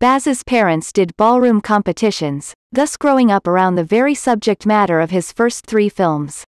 Baz's parents did ballroom competitions, thus growing up around the very subject matter of his first three films.